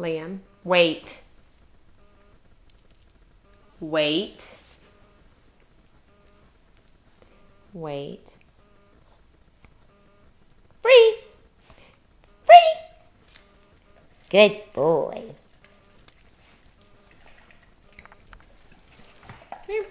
Liam. Wait. Wait. Wait. Free. Free. Good boy. Here.